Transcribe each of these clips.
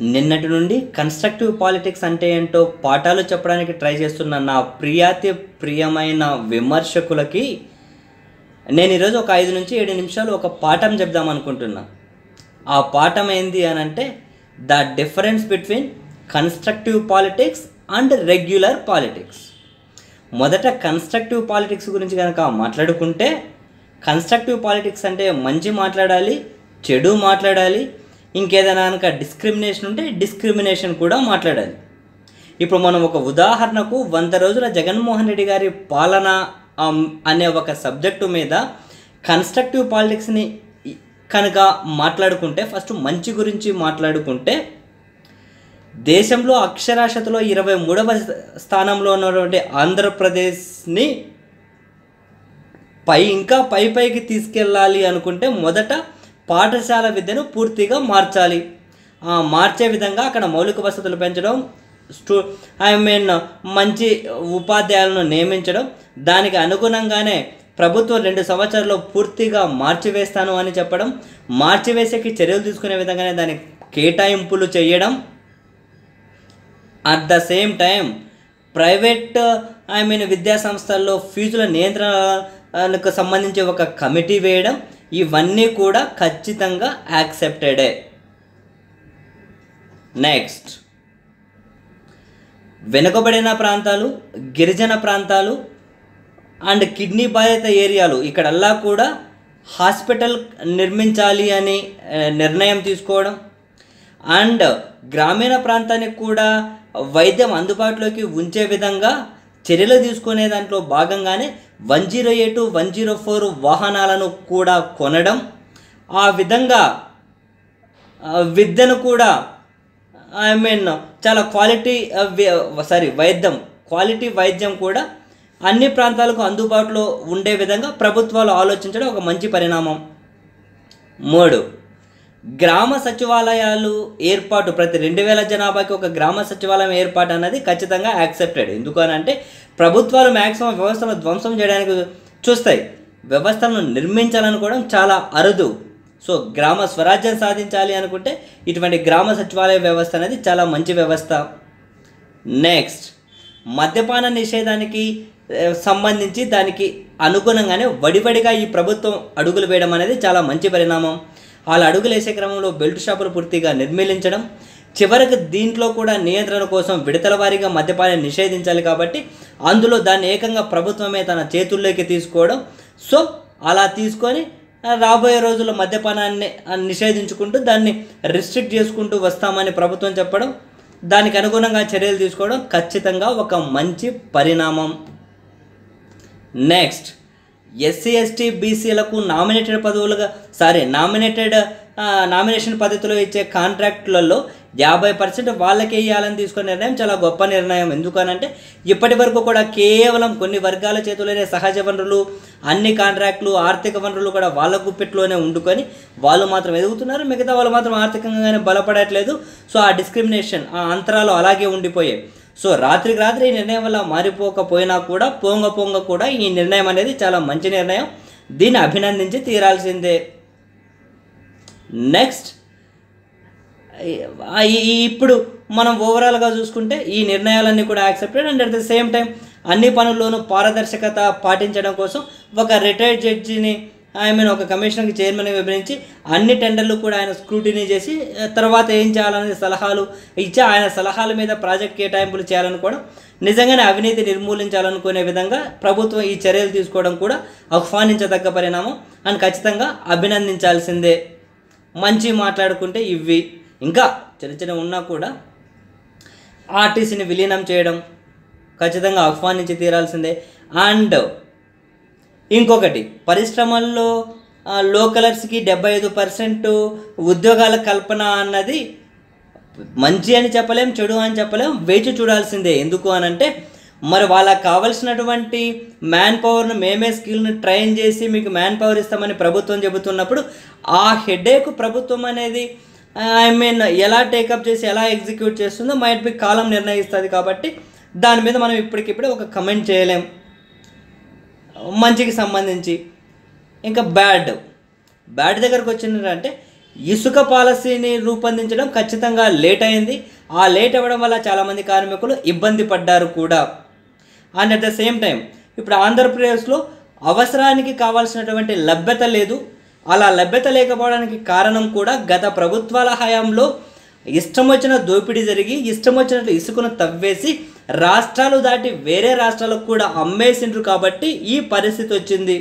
నిన్నటి నుండి constructive politics అంటే ఏంటో పాఠాలు చెప్పడానికి ట్రై చేస్తున్న నా ప్రియాతి ప్రియమైన విమర్శకులకి నేను ఈరోజు ఒక ఐదు నుంచి ఏడు నిమిషాలు ఒక పాఠం చెప్దాం అనుకుంటున్నా. ఆ పాఠం ఏంది అని అంటే the difference between constructive politics and regular politics మొదట కన్స్ట్రక్టివ్ పాలిటిక్స్ గురించి కనుక మాట్లాడుకుంటే కన్స్ట్రక్టివ్ పాలిటిక్స్ అంటే మంచి మాట్లాడాలి చెడు మాట్లాడాలి ఇంకేదైనా కనుక డిస్క్రిమినేషన్ ఉంటే డిస్క్రిమినేషన్ కూడా మాట్లాడాలి. ఇప్పుడు మనం ఒక ఉదాహరణకు వంద రోజుల జగన్మోహన్ రెడ్డి గారి పాలన అనే ఒక సబ్జెక్టు మీద కన్స్ట్రక్టివ్ పాలిటిక్స్ని కనుక మాట్లాడుకుంటే ఫస్ట్ మంచి గురించి మాట్లాడుకుంటే దేశంలో అక్షరాస్యతలో ఇరవై మూడవ స్థానంలో ఉన్నటువంటి ఆంధ్రప్రదేశ్ని పై ఇంకా పై పైకి తీసుకెళ్ళాలి అనుకుంటే మొదట పాఠశాల విద్యను పూర్తిగా మార్చాలి. మార్చే విధంగా అక్కడ మౌలిక వసతులు పెంచడం స్టూ ఐ మీన్ మంచి ఉపాధ్యాయులను నియమించడం దానికి అనుగుణంగానే ప్రభుత్వం రెండు సంవత్సరాల్లో పూర్తిగా మార్చివేస్తాను అని చెప్పడం మార్చివేసేకి చర్యలు తీసుకునే విధంగానే దానికి కేటాయింపులు చేయడం. At the same time private I mean విద్యా సంస్థల్లో ఫీజుల నియంత్రణకు సంబంధించి ఒక కమిటీ వేయడం ఇవన్నీ కూడా ఖచ్చితంగా యాక్సెప్టెడే. నెక్స్ట్. వెనుకబడిన ప్రాంతాలు గిరిజన ప్రాంతాలు అండ్ కిడ్నీ బాధిత ఏరియాలు ఇక్కడల్లా కూడా హాస్పిటల్ నిర్మించాలి అని నిర్ణయం తీసుకోవడం. అండ్ గ్రామీణ ప్రాంతానికి కూడా వైద్యం అందుబాటులోకి ఉంచే విధంగా చర్యలు తీసుకునే దాంట్లో భాగంగానే one zero eight one zero four వాహనాలను కూడా కొనడం ఆ విధంగా విద్యను కూడా ఐ మీన్ చాలా క్వాలిటీ సారీ వైద్యం క్వాలిటీ వైద్యం కూడా అన్ని ప్రాంతాలకు అందుబాటులో ఉండే విధంగా ప్రభుత్వాలు ఆలోచించడం ఒక మంచి పరిణామం. మూడు గ్రామ సచివాలయాలు ఏర్పాటు ప్రతి రెండు వేల జనాభాకి ఒక గ్రామ సచివాలయం ఏర్పాటు అన్నది ఖచ్చితంగా యాక్సెప్టెడ్ ఎందుకనంటే ప్రభుత్వాలు మ్యాక్సిమం వ్యవస్థను ధ్వంసం చేయడానికి చూస్తాయి. వ్యవస్థలను నిర్మించాలనుకోవడం చాలా అరుదు. సో గ్రామ స్వరాజ్యం సాధించాలి అనుకుంటే ఇటువంటి గ్రామ సచివాలయ వ్యవస్థ అనేది చాలా మంచి వ్యవస్థ. నెక్స్ట్ మద్యపాన నిషేధానికి సంబంధించి దానికి అనుగుణంగానే వడివడిగా ఈ ప్రభుత్వం అడుగులు వేయడం అనేది చాలా మంచి పరిణామం. వాళ్ళ అడుగులేసే క్రమంలో బెల్ట్ షాపులు పూర్తిగా నిర్మూలించడం చివరికి దీంట్లో కూడా నియంత్రణ కోసం విడతల వారీగా మద్యపాన్ని నిషేధించాలి కాబట్టి అందులో దాన్ని ఏకంగా ప్రభుత్వమే తన చేతుల్లోకి తీసుకోవడం. సో అలా తీసుకొని రాబోయే రోజుల్లో మద్యపానాన్ని నిషేధించుకుంటూ దాన్ని రిస్ట్రిక్ట్ చేసుకుంటూ వస్తామని ప్రభుత్వం చెప్పడం దానికి అనుగుణంగా చర్యలు తీసుకోవడం ఖచ్చితంగా ఒక మంచి పరిణామం. నెక్స్ట్ ఎస్సీ ఎస్టీ బీసీలకు నామినేటెడ్ పదవులుగా సారీ నామినేటెడ్ నామినేషన్ పద్ధతిలో ఇచ్చే కాంట్రాక్టులలో యాభై పర్సెంట్ వాళ్ళకే ఇవ్వాలని తీసుకునే నిర్ణయం చాలా గొప్ప నిర్ణయం. ఎందుకనంటే ఇప్పటి వరకు కూడా కేవలం కొన్ని వర్గాల చేతిలోనే సహజ వనరులు అన్ని కాంట్రాక్టులు ఆర్థిక వనరులు కూడా వాళ్ళ గుప్పెట్లోనే ఉండుకొని వాళ్ళు మాత్రం ఎదుగుతున్నారు. మిగతా వాళ్ళు మాత్రం ఆర్థికంగానే బలపడట్లేదు. సో ఆ డిస్క్రిమినేషన్ ఆ అంతరాలు అలాగే ఉండిపోయాయి. సో రాత్రికి రాత్రి ఈ నిర్ణయం వల్ల మారిపోకపోయినా కూడా పొంగ పొంగ కూడా ఈ నిర్ణయం అనేది చాలా మంచి నిర్ణయం. దీన్ని అభినందించి తీరాల్సిందే. నెక్స్ట్ ఇప్పుడు మనం ఓవరాల్గా చూసుకుంటే ఈ నిర్ణయాలన్నీ కూడా accepted and at the same time అన్ని పనుల్లోనూ పారదర్శకత పాటించడం కోసం ఒక రిటైర్డ్ జడ్జిని ఐ మీన్ ఒక కమిషన్కి చైర్మన్ విభజించి అన్ని టెండర్లు కూడా ఆయన స్క్రూటినీ చేసి తర్వాత ఏం చేయాలనే సలహాలు ఇచ్చి ఆయన సలహాల మీద ప్రాజెక్ట్ కేటాయింపులు చేయాలనుకోవడం నిజంగానే అవినీతి నిర్మూలించాలనుకునే విధంగా ప్రభుత్వం ఈ చర్యలు తీసుకోవడం కూడా ఆహ్వానించదగ్గ పరిణామం. అని ఖచ్చితంగా అభినందించాల్సిందే. మంచి మాట్లాడుకుంటే ఇవి ఇంకా చిన్న చిన్న ఉన్నా కూడా ఆర్టీసీని విలీనం చేయడం ఖచ్చితంగా ఆహ్వానించి తీరాల్సిందే. అండ్ ఇంకొకటి పరిశ్రమల్లో లో లోకలర్స్కి డెబ్బై ఐదు పర్సెంట్ ఉద్యోగాల కల్పన అన్నది మంచి అని చెప్పలేం చెడు అని చెప్పలేం వేచి చూడాల్సిందే. ఎందుకు అని అంటే మరి వాళ్ళకి కావలసినటువంటి మ్యాన్ పవర్ను మేమే స్కిల్ని ట్రైన్ చేసి మీకు మ్యాన్ పవర్ ఇస్తామని ప్రభుత్వం చెబుతున్నప్పుడు ఆ హెడేక్ ప్రభుత్వం అనేది ఐ మీన్ ఎలా టేకప్ చేసి ఎలా ఎగ్జిక్యూట్ చేస్తుందో మైట్ బి కాలం నిర్ణయిస్తుంది కాబట్టి దాని మీద మనం ఇప్పటికిప్పుడే ఒక కమెంట్ చేయలేం. మంచికి సంబంధించి. ఇంకా బ్యాడ్. బ్యాడ్ దగ్గరకు వచ్చిందంటే ఇసుక పాలసీని రూపొందించడం ఖచ్చితంగా లేట్ అయింది. ఆ లేట్ అవ్వడం వల్ల చాలామంది కార్మికులు ఇబ్బంది పడ్డారు కూడా. And at the same time ఇప్పుడు ఆంధ్రప్రదేశ్లో అవసరానికి కావాల్సినటువంటి లభ్యత లేదు. అలా లభ్యత లేకపోవడానికి కారణం కూడా గత ప్రభుత్వాల హయాంలో ఇష్టం వచ్చిన దోపిడీ జరిగి ఇష్టం వచ్చినట్లు ఇసుకను తవ్వేసి రాష్ట్రాలు దాటి వేరే రాష్ట్రాలకు కూడా అమ్మేసిండ్రు కాబట్టి ఈ పరిస్థితి వచ్చింది.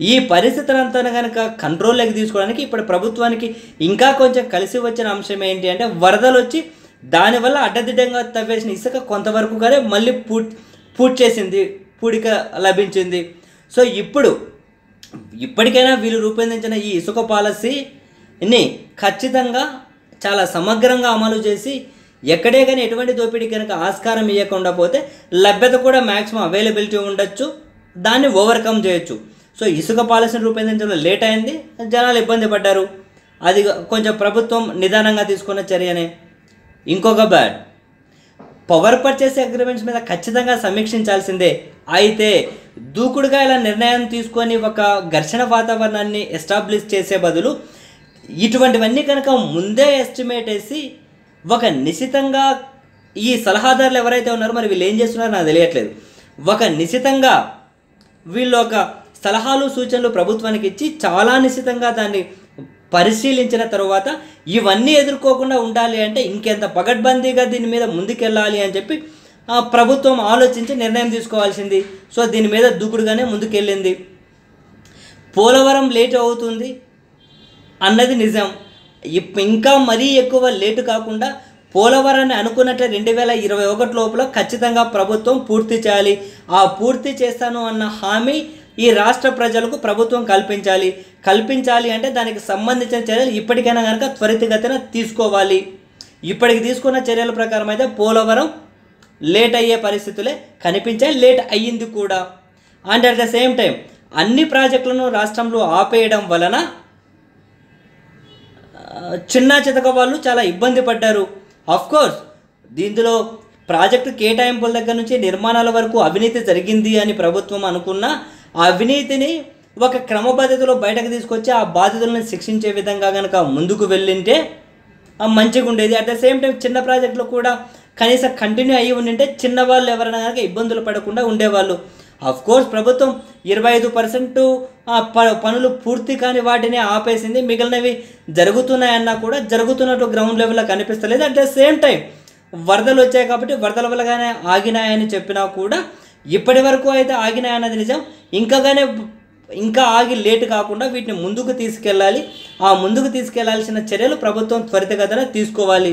ఈ పరిస్థితులంతా కనుక కంట్రోల్లోకి తీసుకోవడానికి ఇప్పుడు ప్రభుత్వానికి ఇంకా కొంచెం కలిసి వచ్చిన అంశం ఏంటి అంటే వరదలు వచ్చి దానివల్ల అడ్డదిడ్డంగా తవ్వేసిన ఇసుక కొంతవరకు కానీ మళ్ళీ పూ పూట్ చేసింది పూడిక లభించింది. సో ఇప్పుడు ఇప్పటికైనా వీళ్ళు రూపొందించిన ఈ ఇసుక పాలసీని ఖచ్చితంగా చాలా సమగ్రంగా అమలు చేసి ఎక్కడే కానీ ఎటువంటి దోపిడీ కనుక ఆస్కారం ఇవ్వకుండా పోతే లభ్యత కూడా మ్యాక్సిమం అవైలబిలిటీ ఉండొచ్చు దాన్ని ఓవర్కమ్ చేయొచ్చు. సో ఇసుక పాలసీని రూపొందించడంలో లేట్ అయింది జనాలు ఇబ్బంది పడ్డారు. అది కొంచెం ప్రభుత్వం నిదానంగా తీసుకున్న చర్యనే. ఇంకొక బ్యాడ్ పవర్ పర్చేస్ అగ్రిమెంట్స్ మీద ఖచ్చితంగా సమీక్షించాల్సిందే. అయితే దూకుడుగా ఇలా నిర్ణయం తీసుకొని ఒక ఘర్షణ వాతావరణాన్ని ఎస్టాబ్లిష్ చేసే బదులు ఇటువంటివన్నీ కనుక ముందే ఎస్టిమేట్ వేసి ఒక నిశితంగా ఈ సలహాదారులు ఎవరైతే ఉన్నారో మరి వీళ్ళు ఏం చేస్తున్నారో నాకు తెలియట్లేదు. ఒక నిశితంగా వీళ్ళు ఒక సలహాలు సూచనలు ప్రభుత్వానికి ఇచ్చి చాలా నిశితంగా దాన్ని పరిశీలించిన తర్వాత ఇవన్నీ ఎదుర్కోకుండా ఉండాలి అంటే ఇంకెంత పగడ్బందీగా దీని మీద ముందుకెళ్ళాలి అని చెప్పి ఆ ప్రభుత్వం ఆలోచించి నిర్ణయం తీసుకోవాల్సింది. సో దీని మీద దూకుడుగానే ముందుకెళ్ళింది. పోలవరం లేట్ అవుతుంది అన్నది నిజం. ఇంకా మరీ ఎక్కువ లేటు కాకుండా పోలవరాన్ని అనుకున్నట్లే రెండు వేల ఇరవై ఒకటి లోపల ఖచ్చితంగా ప్రభుత్వం పూర్తి చేయాలి. ఆ పూర్తి చేస్తాను అన్న హామీ ఈ రాష్ట్ర ప్రజలకు ప్రభుత్వం కల్పించాలి. కల్పించాలి అంటే దానికి సంబంధించిన చర్యలు ఇప్పటికైనా కనుక త్వరితగతిన తీసుకోవాలి. ఇప్పటికి తీసుకున్న చర్యల ప్రకారం అయితే పోలవరం లేట్ అయ్యే పరిస్థితులే కనిపించాయి లేట్ అయ్యింది కూడా. And at the same time అన్ని ప్రాజెక్టులను రాష్ట్రంలో ఆపేయడం వలన చిన్న చితక వాళ్ళు చాలా ఇబ్బంది పడ్డారు. కోర్స్ దీంట్లో ప్రాజెక్టు కేటాయింపుల దగ్గర నుంచి నిర్మాణాల వరకు అవినీతి జరిగింది అని ప్రభుత్వం అనుకున్న ఆ అవినీతిని ఒక క్రమపద్ధతిలో బయటకు తీసుకొచ్చి ఆ బాధితులను శిక్షించే విధంగా కనుక ముందుకు వెళ్ళింటే మంచిగా ఉండేది. అట్ ద సేమ్ టైం చిన్న ప్రాజెక్టులు కూడా కనీసం కంటిన్యూ అయ్యి ఉండింటే చిన్న వాళ్ళు ఎవరైనా కనుక ఇబ్బందులు పడకుండా ఉండేవాళ్ళు. కోర్స్ ప్రభుత్వం ఇరవై ఐదు పర్సెంట్ పనులు పూర్తి కాని వాటిని ఆపేసింది. మిగిలినవి జరుగుతున్నాయన్నా కూడా జరుగుతున్నట్టు గ్రౌండ్ లెవెల్లో కనిపిస్తలేదు. అట్ ద సేమ్ టైం వరదలు వచ్చాయి కాబట్టి వరదల వల్లగానే ఆగినాయని చెప్పినా కూడా ఇప్పటి వరకు అయితే ఆగినాయన్నది నిజం. ఇంకాగానే ఇంకా ఆగి లేటు కాకుండా వీటిని ముందుకు తీసుకెళ్ళాలి. ఆ ముందుకు తీసుకెళ్ళాల్సిన చర్యలు ప్రభుత్వం త్వరితగతిన తీసుకోవాలి.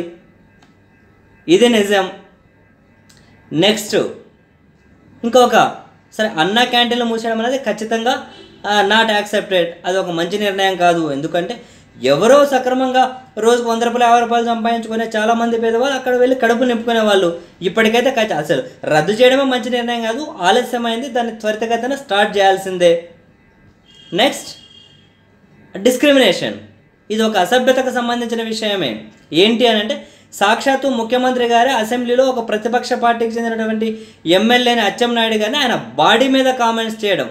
ఇది నిజం. నెక్స్ట్ ఇంకొక సరే అన్న క్యాంటీన్లు మూసేయడం అనేది ఖచ్చితంగా నాట్ యాక్సెప్టెడ్ అది ఒక మంచి నిర్ణయం కాదు. ఎందుకంటే ఎవరో సక్రమంగా రోజుకు వంద రూపాయలు యాభై రూపాయలు సంపాదించుకునే చాలామంది పేదవాళ్ళు అక్కడ వెళ్ళి కడుపు నింపుకునే వాళ్ళు ఇప్పటికైతే ఖచ్చి- అసలు రద్దు చేయడమే మంచి నిర్ణయం కాదు. ఆలస్యమైంది. దాన్ని త్వరితగతిన స్టార్ట్ చేయాల్సిందే. నెక్స్ట్ డిస్క్రిమినేషన్ ఇది ఒక అసభ్యతకు సంబంధించిన విషయమే. ఏంటి అని అంటే సాక్షాత్తు ముఖ్యమంత్రి గారే అసెంబ్లీలో ఒక ప్రతిపక్ష పార్టీకి చెందినటువంటి ఎమ్మెల్యేని అచ్చెంనాయుడు గారిని ఆయన బాడీ మీద కామెంట్స్ చేయడం.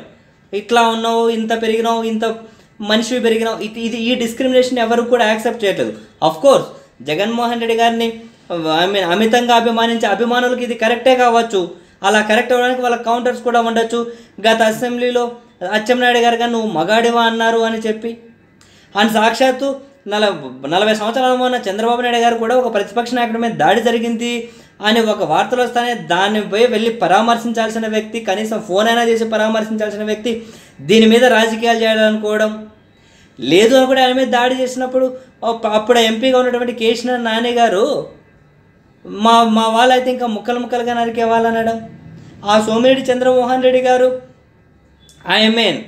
ఇట్లా ఉన్నావు ఇంత పెరిగినావు ఇంత మనిషి పెరిగినావు ఇది ఇది ఈ డిస్క్రిమినేషన్ ఎవరు కూడా యాక్సెప్ట్ చేయట్లేదు. అఫ్ కోర్స్ జగన్మోహన్ రెడ్డి గారిని ఐ మీన్ అమితంగా అభిమానించే అభిమానులకు ఇది కరెక్టే కావచ్చు. అలా కరెక్ట్ అవ్వడానికి వాళ్ళ కౌంటర్స్ కూడా ఉండొచ్చు. గత అసెంబ్లీలో అచ్చెంనాయుడు గారు కానీ నువ్వు మగాడివా అన్నారు అని చెప్పి. అండ్ సాక్షాత్తు నల నలభై సంవత్సరాల ఉన్న చంద్రబాబు నాయుడు గారు కూడా ఒక ప్రతిపక్ష నాయకుడి మీద దాడి జరిగింది. అని ఒక వార్తలు వస్తానే దానిపై వెళ్ళి పరామర్శించాల్సిన వ్యక్తి కనీసం ఫోన్ అయినా చేసి పరామర్శించాల్సిన వ్యక్తి దీని మీద రాజకీయాలు చేయాలనుకోవడం. లేదు అని కూడా ఆయన మీద దాడి చేసినప్పుడు అప్పుడు ఎంపీగా ఉన్నటువంటి కేశిన నాని గారు మా మా వాళ్ళైతే ఇంకా ముక్కలు ముక్కలుగా నరికేవాళ్ళనడం అనడం ఆ సోమిరెడ్డి చంద్రమోహన్ రెడ్డి గారు ఐ మీన్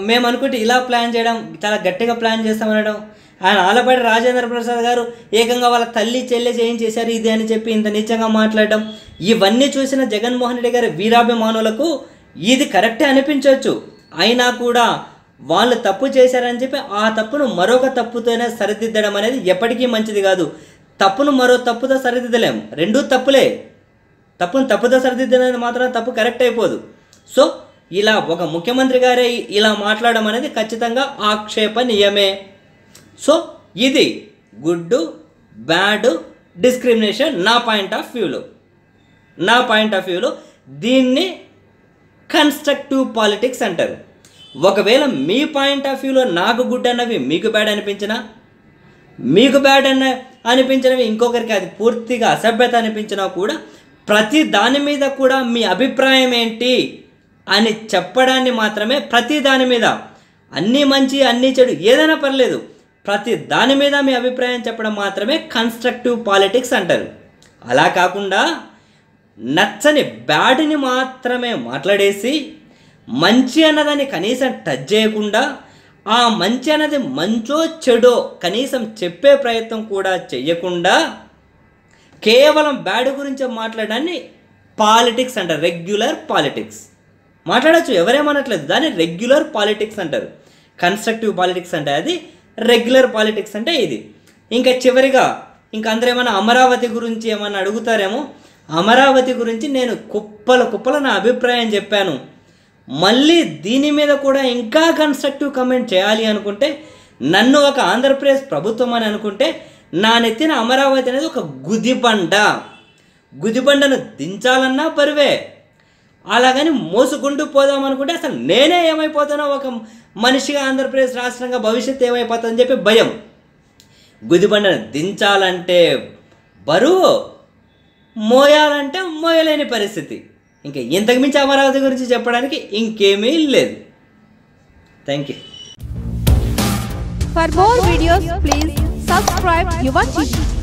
మేము అనుకుంటే ఇలా ప్లాన్ చేయడం చాలా గట్టిగా ప్లాన్ చేస్తామనడం ఆయన ఆలపాటి రాజేంద్ర ప్రసాద్ గారు ఏకంగా వాళ్ళ తల్లి చెల్లె ఏం చేశారు ఇది అని చెప్పి ఇంత నీచంగా మాట్లాడడం. ఇవన్నీ చూసిన జగన్మోహన్ రెడ్డి గారి వీరాభిమానులకు ఇది కరెక్టే అనిపించవచ్చు. అయినా కూడా వాళ్ళు తప్పు చేశారని చెప్పి ఆ తప్పును మరొక తప్పుతోనే సరిదిద్దడం అనేది ఎప్పటికీ మంచిది కాదు. తప్పును మరో తప్పుతో సరిదిద్దలేం. రెండూ తప్పులే. తప్పును తప్పుతో సరిదిద్దనేది మాత్రం తప్పు కరెక్ట్ అయిపోదు. సో ఇలా ఒక ముఖ్యమంత్రి గారే ఇలా మాట్లాడడం అనేది ఖచ్చితంగా ఆక్షేపణీయమే. సో ఇది గుడ్ బ్యాడ్ డిస్క్రిమినేషన్ నా పాయింట్ ఆఫ్ వ్యూలో. నా పాయింట్ ఆఫ్ వ్యూలో దీన్ని కన్స్ట్రక్టివ్ పాలిటిక్స్ అంటారు. ఒకవేళ మీ పాయింట్ ఆఫ్ వ్యూలో నాకు గుడ్ అన్నవి మీకు బ్యాడ్ అనిపించినా మీకు బ్యాడ్ అన్న అనిపించినవి ఇంకొకరికి అది పూర్తిగా అసభ్యత అనిపించినా కూడా ప్రతి దాని మీద కూడా మీ అభిప్రాయం ఏంటి అని చెప్పడాన్ని మాత్రమే ప్రతి దాని మీద. అన్నీ మంచి అన్నీ చెడు ఏదైనా పర్లేదు. ప్రతి దాని మీద మీ అభిప్రాయం చెప్పడం మాత్రమే కన్స్ట్రక్టివ్ పాలిటిక్స్ అంటారు. అలా కాకుండా నచ్చని బ్యాడ్ని మాత్రమే మాట్లాడేసి మంచి అన్నదాన్ని కనీసం టచ్ చేయకుండా ఆ మంచి అన్నది మంచో చెడో కనీసం చెప్పే ప్రయత్నం కూడా చెయ్యకుండా కేవలం బ్యాడ్ గురించి మాట్లాడడాన్ని పాలిటిక్స్ అంటారు. రెగ్యులర్ పాలిటిక్స్ మాట్లాడచ్చు ఎవరేమనట్లేదు దాన్ని రెగ్యులర్ పాలిటిక్స్ అంటారు. కన్స్ట్రక్టివ్ పాలిటిక్స్ అంటే అది రెగ్యులర్ పాలిటిక్స్ అంటే ఇది. ఇంకా చివరిగా ఇంకా అందరూ ఏమైనా అమరావతి గురించి ఏమన్నా అడుగుతారేమో అమరావతి గురించి నేను కుప్పల కుప్పల నా అభిప్రాయం చెప్పాను. మళ్ళీ దీని మీద కూడా ఇంకా కన్స్ట్రక్టివ్ కమెంట్ చేయాలి అనుకుంటే నన్ను ఒక ఆంధ్రప్రదేశ్ ప్రభుత్వం అని అనుకుంటే నా నెత్తిన అమరావతి అనేది ఒక గుదిబండ. గుదిబండను దించాలన్నా పరువే. అలాగని మోసుకుంటూ పోదాం అనుకుంటే అసలు నేనే ఏమైపోతానో ఒక మనిషిగా ఆంధ్రప్రదేశ్ రాష్ట్రంగా భవిష్యత్తు ఏమైపోతుందని చెప్పి భయం. గుదిబండను దించాలంటే బరువు మోయాలంటే మోయలేని పరిస్థితి. ఇంకా ఇంతకుమించి అమరావతి గురించి చెప్పడానికి ఇంకేమీ లేదు. Thank you for more videos please subscribe your TV.